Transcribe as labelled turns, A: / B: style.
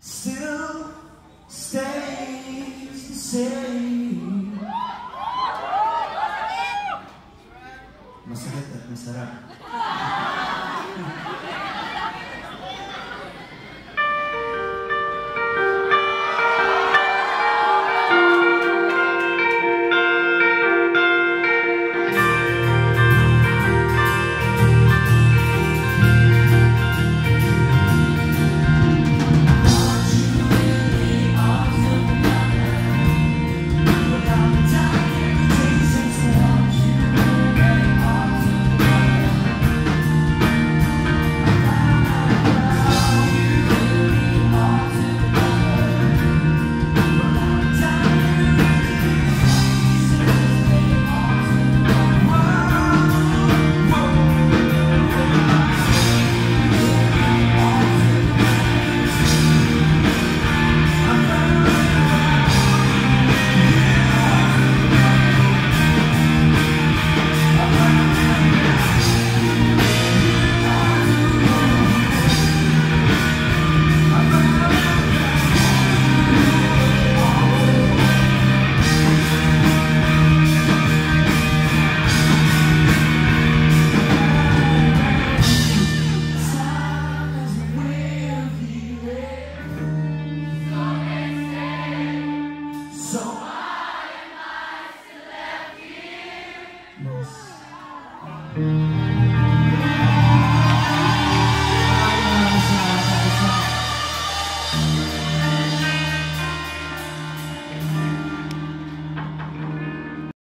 A: still stays the same. At masarap.